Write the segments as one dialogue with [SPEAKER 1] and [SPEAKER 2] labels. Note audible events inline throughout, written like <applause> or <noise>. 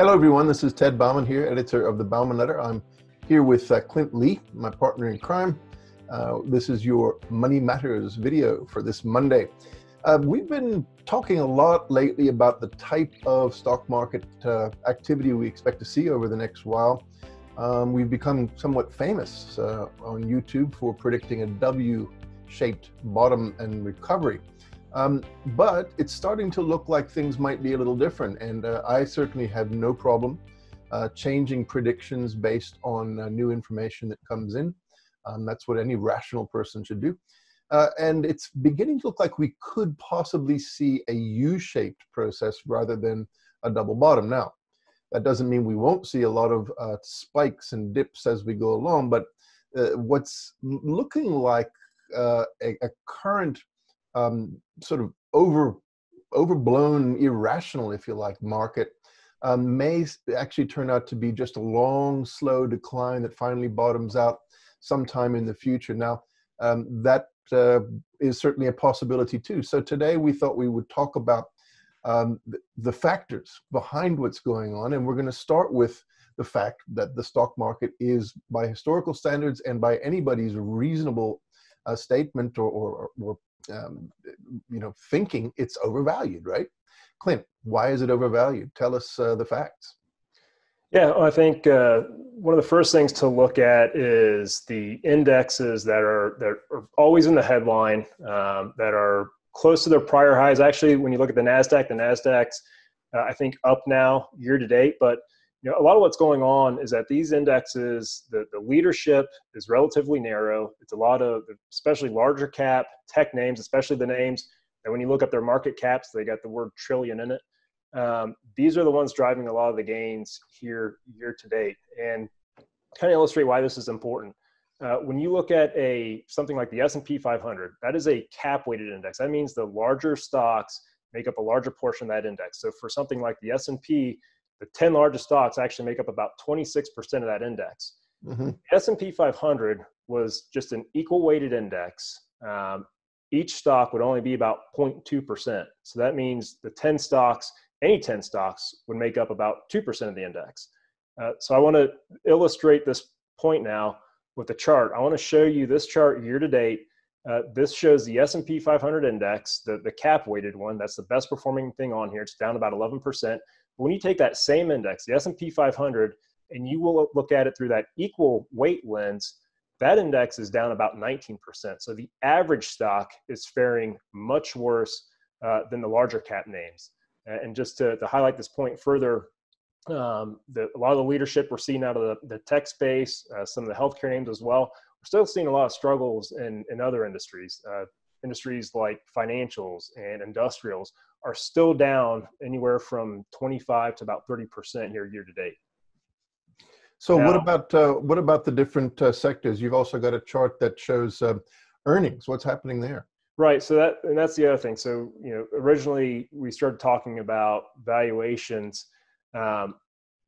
[SPEAKER 1] Hello, everyone. This is Ted Bauman here, editor of the Bauman Letter. I'm here with uh, Clint Lee, my partner in crime. Uh, this is your Money Matters video for this Monday. Uh, we've been talking a lot lately about the type of stock market uh, activity we expect to see over the next while. Um, we've become somewhat famous uh, on YouTube for predicting a W shaped bottom and recovery. Um, but it's starting to look like things might be a little different. And uh, I certainly have no problem uh, changing predictions based on uh, new information that comes in. Um, that's what any rational person should do. Uh, and it's beginning to look like we could possibly see a U-shaped process rather than a double bottom. Now, that doesn't mean we won't see a lot of uh, spikes and dips as we go along, but uh, what's looking like a, a current um, sort of over overblown, irrational, if you like, market um, may actually turn out to be just a long, slow decline that finally bottoms out sometime in the future. Now, um, that uh, is certainly a possibility too. So today we thought we would talk about um, the, factors behind what's going on, and we're going to start with the fact that the stock market is, by historical standards and by anybody's reasonable uh, statement or, or, or um, you know, thinking it's overvalued, right? Clint, why is it overvalued? Tell us uh, the facts.
[SPEAKER 2] Yeah, I think uh, one of the first things to look at is the indexes that are that are always in the headline, um, that are close to their prior highs. Actually, when you look at the Nasdaq, the Nasdaq's uh, I think up now year to date, but you know, a lot of what's going on is that these indexes, the, the leadership is relatively narrow. It's a lot of, especially larger cap tech names, especially the names. And when you look up their market caps, they got the word trillion in it. Um, these are the ones driving a lot of the gains here year to date. And kind of illustrate why this is important. Uh, when you look at a something like the S&P 500, that is a cap weighted index. That means the larger stocks make up a larger portion of that index. So for something like the S&P, the 10 largest stocks actually make up about 26% of that index. Mm-hmm. S&P 500 was just an equal weighted index. Um, each stock would only be about 0.2%. So that means the 10 stocks, any 10 stocks would make up about 2% of the index. Uh, so I want to illustrate this point now with the chart. I want to show you this chart year to date. Uh, this shows the S&P 500 index, the, the cap weighted one. That's the best performing thing on here. It's down about 11% when you take that same index, the S&P 500, and you will look at it through that equal weight lens, that index is down about 19%. So the average stock is faring much worse uh, than the larger cap names. And just to, to highlight this point further, um, the, a lot of the leadership we're seeing out of the, the tech space, uh, some of the healthcare names as well, we're still seeing a lot of struggles in, in other industries. Uh, industries like financials and industrials are still down anywhere from 25 to about 30% here year to date.
[SPEAKER 1] So now, what about uh, what about the different uh, sectors? You've also got a chart that shows uh, earnings. What's happening there?
[SPEAKER 2] Right. So that and that's the other thing. So you know, originally we started talking about valuations. Um,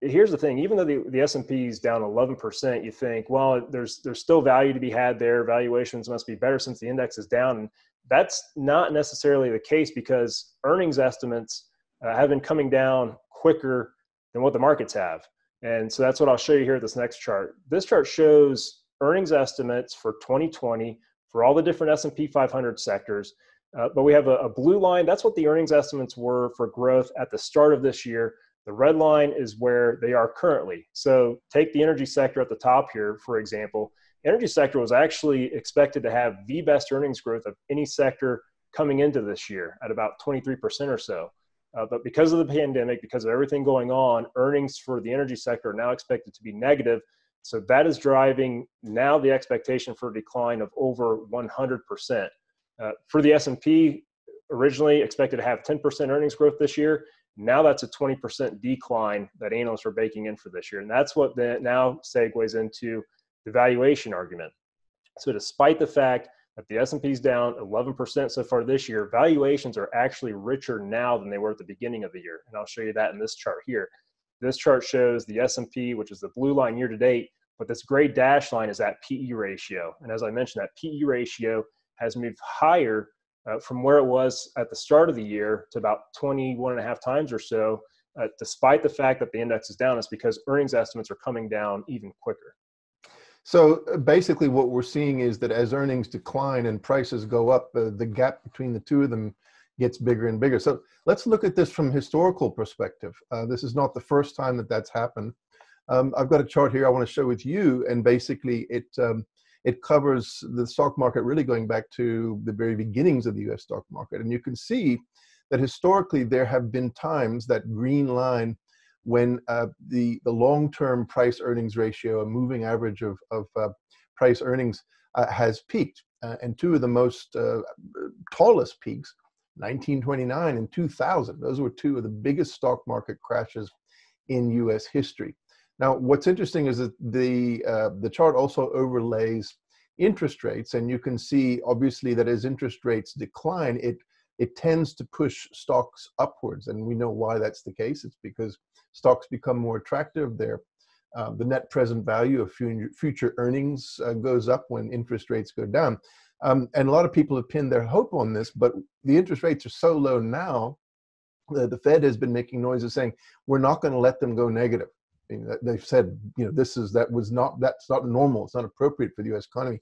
[SPEAKER 2] here's the thing: even though the, the S and P is down 11 percent, you think, well, there's there's still value to be had there. Valuations must be better since the index is down. And that's not necessarily the case because earnings estimates uh, have been coming down quicker than what the markets have. And so that's what I'll show you here at this next chart. This chart shows earnings estimates for 2020 for all the different S&P 500 sectors. Uh, but we have a, a, blue line. That's what the earnings estimates were for growth at the start of this year. The red line is where they are currently. So take the energy sector at the top here, for example energy sector was actually expected to have the best earnings growth of any sector coming into this year at about 23% or so. Uh, but because of the pandemic, because of everything going on, earnings for the energy sector are now expected to be negative. So that is driving now the expectation for a decline of over 100%. Uh, for the S&P, originally expected to have 10% earnings growth this year. Now that's a 20% decline that analysts are baking in for this year. And that's what the, now segues into the valuation argument. So despite the fact that the S&P is down 11% so far this year, valuations are actually richer now than they were at the beginning of the year. And I'll show you that in this chart here. This chart shows the S&P, which is the blue line year to date, but this gray dash line is that PE ratio. And as I mentioned, that PE ratio has moved higher uh, from where it was at the start of the year to about 21 and a half times or so uh, despite the fact that the index is down, is because earnings estimates are coming down even quicker.
[SPEAKER 1] So uh, basically, what we're seeing is that as earnings decline and prices go up, uh, the gap between the two of them gets bigger and bigger. So let's look at this from historical perspective. Uh, this is not the first time that that's happened. Um, I've got a chart here I want to show with you, and basically it um, it covers the stock market really going back to the very beginnings of the U.S. stock market, and you can see that historically there have been times that green line when uh, the the long-term price earnings ratio, a moving average of of uh, price earnings, uh, has peaked, uh, and two of the most uh, tallest peaks 1929 and 2000. Those were two of the biggest stock market crashes in U.S. history. Now, what's interesting is that the uh, the chart also overlays interest rates, and you can see obviously that as interest rates decline, it it tends to push stocks upwards, and we know why that's the case. It's because stocks become more attractive. Their uh, the net present value of future earnings uh, goes up when interest rates go down. Um, and a lot of people have pinned their hope on this, but the interest rates are so low now that the Fed has been making noises saying we're not going to let them go negative. I mean, they've said, you know, this is that was not that's not normal. It's not appropriate for the U.S. economy.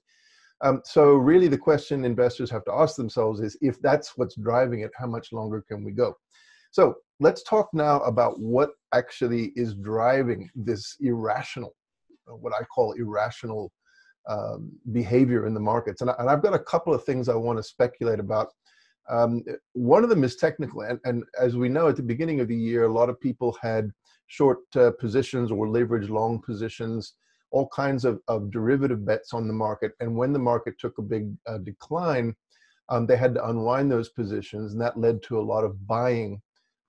[SPEAKER 1] Um, so really, the question investors have to ask themselves is, if that's what's driving it, how much longer can we go? So let's talk now about what actually is driving this irrational, what I call irrational um, behavior in the markets. And, I, I've got a couple of things I want to speculate about. Um, one of them is technical. And, and, as we know, at the beginning of the year, a lot of people had short uh, positions or leverage long positions, all kinds of, of derivative bets on the market. And when the market took a big uh, decline, um, they had to unwind those positions. And that led to a lot of buying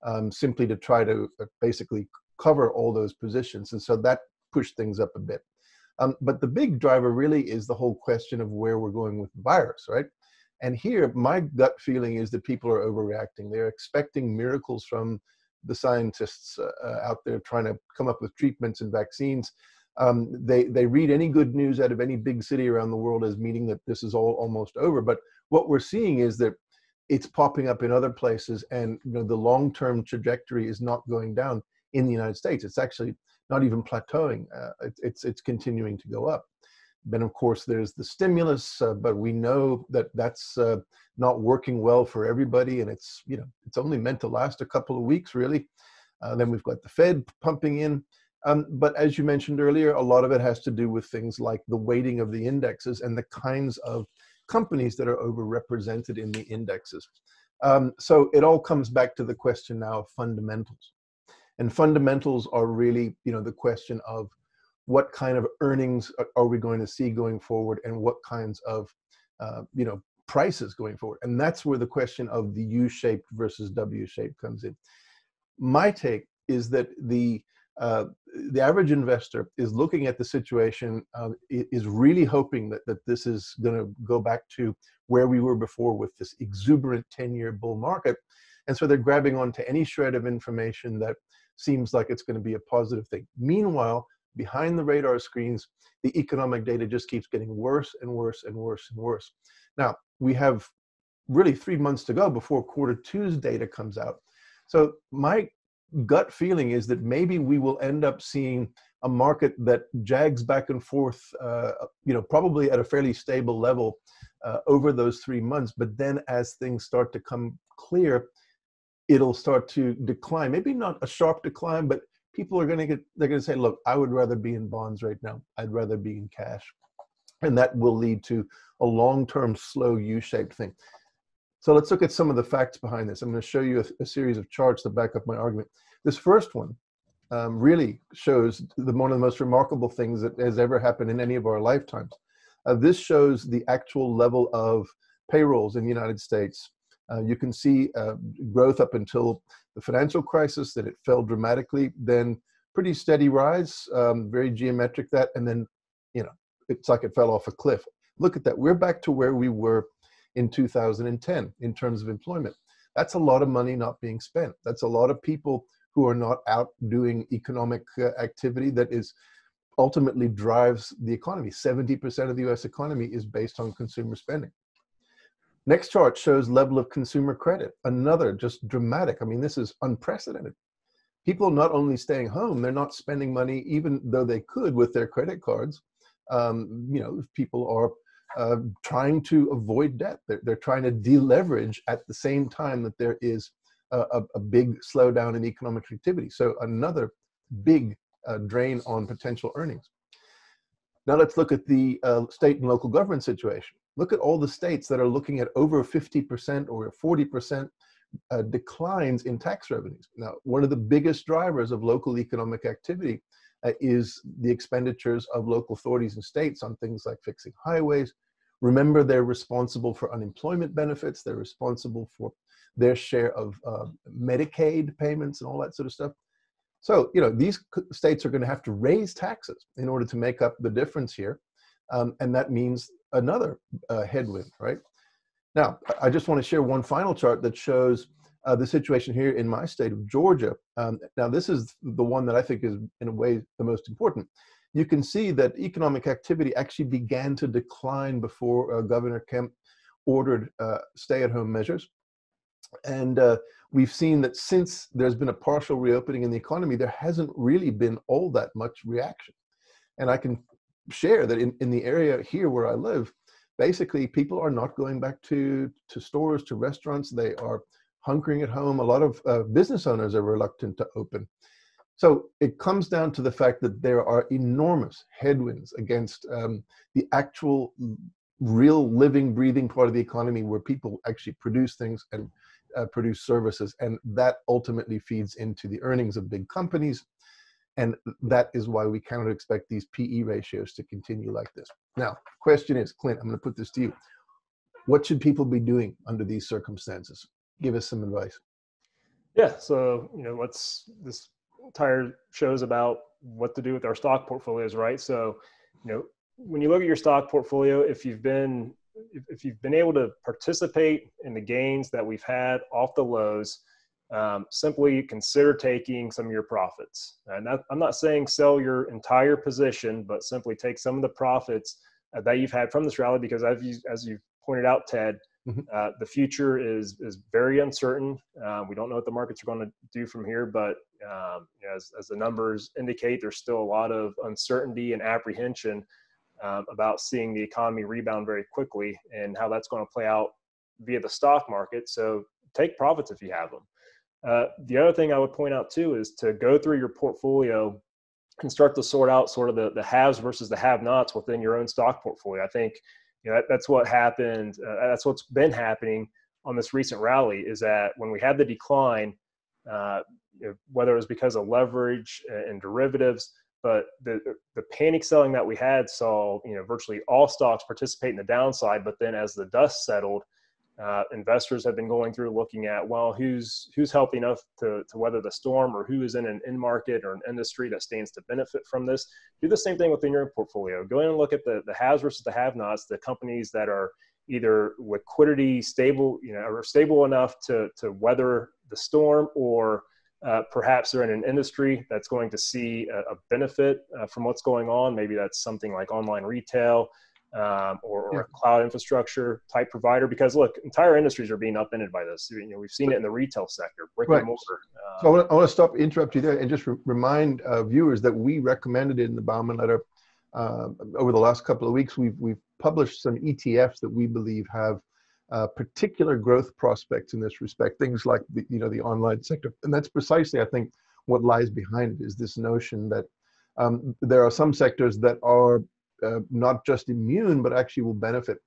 [SPEAKER 1] um, simply to try to uh, basically cover all those positions. And so that pushed things up a bit. Um, but the big driver really is the whole question of where we're going with the virus, right? And here, my gut feeling is that people are overreacting. They're expecting miracles from the scientists uh, uh, out there trying to come up with treatments and vaccines. Um, they they read any good news out of any big city around the world as meaning that this is all almost over. But what we're seeing is that it's popping up in other places, and you know, the long term trajectory is not going down in the United States. It's actually not even plateauing. Uh, it, it's it's continuing to go up. Then of course there's the stimulus, uh, but we know that that's uh, not working well for everybody, and it's you know it's only meant to last a couple of weeks really. Uh, then we've got the Fed pumping in. Um, but as you mentioned earlier, a lot of it has to do with things like the weighting of the indexes and the kinds of companies that are overrepresented in the indexes. Um, so it all comes back to the question now of fundamentals. And fundamentals are really, you know, the question of what kind of earnings are we going to see going forward, and what kinds of, uh, you know, prices going forward. And that's where the question of the U-shaped versus W-shaped comes in. My take is that the uh, the average investor is looking at the situation, uh, is really hoping that, that this is going to go back to where we were before with this exuberant 10 year bull market. And so they're grabbing onto any shred of information that seems like it's going to be a positive thing. Meanwhile, behind the radar screens, the economic data just keeps getting worse and worse and worse and worse. Now, we have really three months to go before quarter two's data comes out. So my gut feeling is that maybe we will end up seeing a market that jags back and forth, uh, you know, probably at a fairly stable level uh, over those three months. But then as things start to come clear, it'll start to decline. Maybe not a sharp decline, but people are going to get, they're going to say, look, I would rather be in bonds right now. I'd rather be in cash. And that will lead to a long term, slow U shaped thing. So let's look at some of the facts behind this. I'm going to show you a, a series of charts to back up my argument. This first one um, really shows the, one of the most remarkable things that has ever happened in any of our lifetimes. Uh, this shows the actual level of payrolls in the United States uh, you can see uh, growth up until the financial crisis, that it fell dramatically, then pretty steady rise, um, very geometric that, and then, you know, it's like it fell off a cliff. Look at that. We're back to where we were in 2010 in terms of employment. That's a lot of money not being spent. That's a lot of people who are not out doing economic uh, activity that is ultimately drives the economy. 70% of the US economy is based on consumer spending. Next chart shows level of consumer credit. Another just dramatic. I mean, this is unprecedented. people not only staying home, they're not spending money, even though they could with their credit cards. Um, you know, people are uh, trying to avoid debt. They're, they're trying to deleverage at the same time that there is a, a, big slowdown in economic activity. So another big uh, drain on potential earnings. Now let's look at the uh, state and local government situation. Look at all the states that are looking at over 50% or 40% uh, declines in tax revenues. Now, one of the biggest drivers of local economic activity uh, is the expenditures of local authorities and states on things like fixing highways. Remember, they're responsible for unemployment benefits. They're responsible for their share of uh, Medicaid payments and all that sort of stuff. So, you know, these states are going to have to raise taxes in order to make up the difference here. Um, and that means another uh, headwind, right? Now, I just want to share one final chart that shows uh, the situation here in my state of Georgia. Um, now, this is the one that I think is, in a way, the most important. You can see that economic activity actually began to decline before uh, Governor Kemp ordered uh, stay at home measures. And uh, we've seen that since there's been a partial reopening in the economy, there hasn't really been all that much reaction. And I can share that in, in the area here where I live, basically people are not going back to, to stores, to restaurants. They are hunkering at home. A lot of uh, business owners are reluctant to open. So it comes down to the fact that there are enormous headwinds against um, the actual real living, breathing part of the economy where people actually produce things and uh, produce services. And that ultimately feeds into the earnings of big companies. And that is why we cannot expect these PE ratios to continue like this. Now, question is, Clint, I'm going to put this to you. What should people be doing under these circumstances? Give us some advice.
[SPEAKER 2] Yeah, so you know, let's this entire shows about what to do with our stock portfolios, right? So, you know, when you look at your stock portfolio, if you've been if you've been able to participate in the gains that we've had off the lows, um, simply consider taking some of your profits. And that, I'm not saying sell your entire position, but simply take some of the profits uh, that you've had from this rally because as you, as you pointed out, Ted, mm-hmm. uh, the future is is very uncertain. Uh, we don't know what the markets are going to do from here, but um, as, as the numbers indicate, there's still a lot of uncertainty and apprehension um, about seeing the economy rebound very quickly and how that's going to play out via the stock market. So take profits if you have them. Uh, the other thing I would point out too is to go through your portfolio and start to sort out sort of the, the haves versus the have-nots within your own stock portfolio. I think you know that, that's what happened. Uh, that's what's been happening on this recent rally is that when we had the decline, uh, whether it was because of leverage and derivatives, but the the panic selling that we had saw you know virtually all stocks participate in the downside. But then as the dust settled, uh, investors have been going through looking at well who's who's healthy enough to, to weather the storm or who is in an end market or an industry that stands to benefit from this do the same thing within your portfolio. Go in and look at the, the haves versus the have nots the companies that are either liquidity stable you know or stable enough to to weather the storm or uh, perhaps they're in an industry that's going to see a, a benefit uh, from what's going on. Maybe that's something like online retail um, or, or a cloud infrastructure type provider because look entire industries are being upended by this. You know we've seen it in the retail sector brick right. and mortar
[SPEAKER 1] um, so I want, to, I want, to, stop interrupt you there and just re- remind uh, viewers that we recommended in the bauman letter. Uh, over the last couple of weeks we've we've published some etfs that we believe have uh, particular growth prospects in this respect things like the you know the online sector. And that's precisely i think what lies behind it is this notion that um, there are some sectors that are uh, not just immune, but actually will benefit.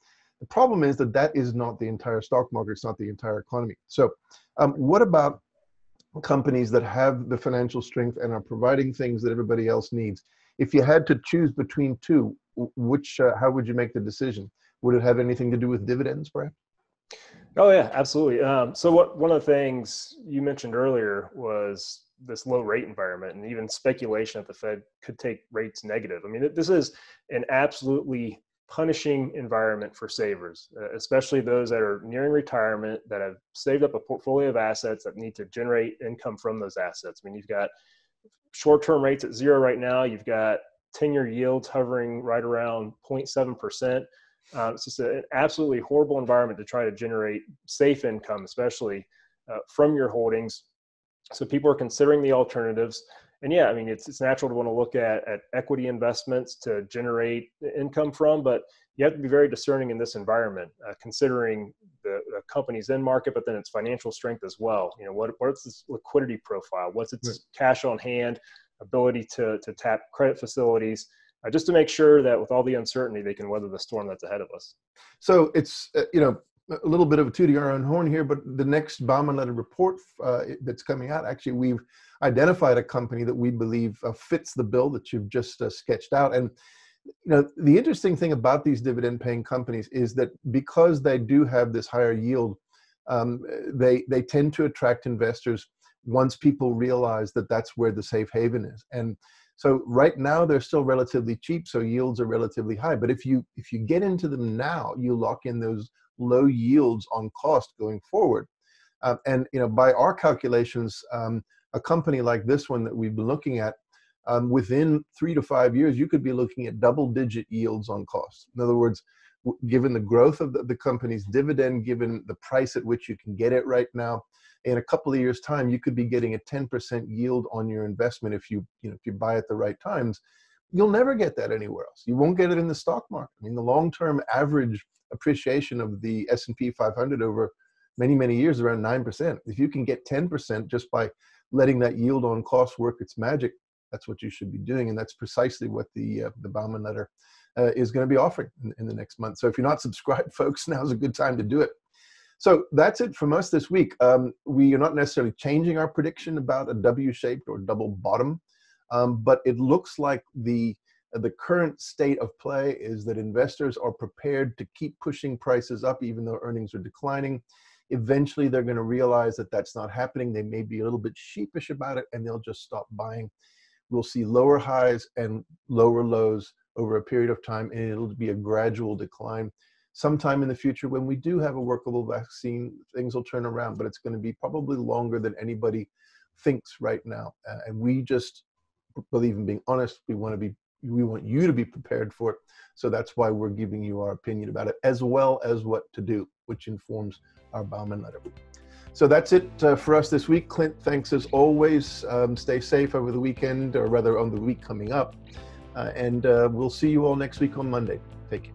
[SPEAKER 1] The problem is that that is not the entire stock market, it's not the entire economy. So, um, what about companies that have the financial strength and are providing things that everybody else needs? If you had to choose between two, which uh, how would you make the decision? Would it have anything to do with dividends, perhaps?
[SPEAKER 2] Oh yeah, absolutely. Um, so what one of the things you mentioned earlier was this low rate environment and even speculation that the Fed could take rates negative. I mean, this is an absolutely punishing environment for savers, uh, especially those that are nearing retirement that have saved up a portfolio of assets that need to generate income from those assets. I mean, you've got short-term rates at zero right now. You've got 10-year yields hovering right around 0.7%. Uh, it's just an absolutely horrible environment to try to generate safe income, especially uh, from your holdings So people are considering the alternatives. And yeah, I mean, it's, it's natural to want to look at, at equity investments to generate income from, but you have to be very discerning in this environment, uh, considering the, the, company's end market, but then its financial strength as well. You know, what, what's its liquidity profile? What's its right. cash on hand, ability to, to tap credit facilities, uh, just to make sure that with all the uncertainty, they can weather the storm that's ahead of us.
[SPEAKER 1] So it's, uh, you know, a little bit of a tooting our own horn here, but the next Bauman report uh, that's coming out, actually, we've identified a company that we believe uh, fits the bill that you've just uh, sketched out. And you know, the interesting thing about these dividend-paying companies is that because they do have this higher yield, um, they they tend to attract investors once people realize that that's where the safe haven is. And so right now they're still relatively cheap, so yields are relatively high. But if you if you get into them now, you lock in those low yields on cost going forward. Uh, and you know, by our calculations, um, a company like this one that we've been looking at, um, within three to five years, you could be looking at double-digit yields on cost. In other words, given the growth of the, the company's dividend, given the price at which you can get it right now, in a couple of years' time, you could be getting a 10% yield on your investment if you, you know, if you buy at the right times. You'll never get that anywhere else. You won't get it in the stock market. I mean, the long-term average appreciation of the S&P 500 over many, many years around 9%. If you can get 10% just by letting that yield on cost work its magic, that's what you should be doing. And that's precisely what the, uh, the Bauman letter uh, is going to be offering in, in, the next month. So if you're not <laughs> subscribed, folks, now's a good time to do it. So that's it from us this week. Um, we are not necessarily changing our prediction about a W-shaped or double bottom, um, but it looks like the the current state of play is that investors are prepared to keep pushing prices up even though earnings are declining. Eventually, they're going to realize that that's not happening. They may be a little bit sheepish about it and they'll just stop buying. We'll see lower highs and lower lows over a period of time, and it'll be a gradual decline. Sometime in the future, when we do have a workable vaccine, things will turn around, but it's going to be probably longer than anybody thinks right now. Uh, and we just believe in being honest. We want to be we want you to be prepared for it. So that's why we're giving you our opinion about it, as well as what to do, which informs our Bauman letter. So that's it uh, for us this week. Clint, thanks as always. Um, stay safe over the weekend, or rather on the week coming up. Uh, and uh, we'll see you all next week on Monday. Take care.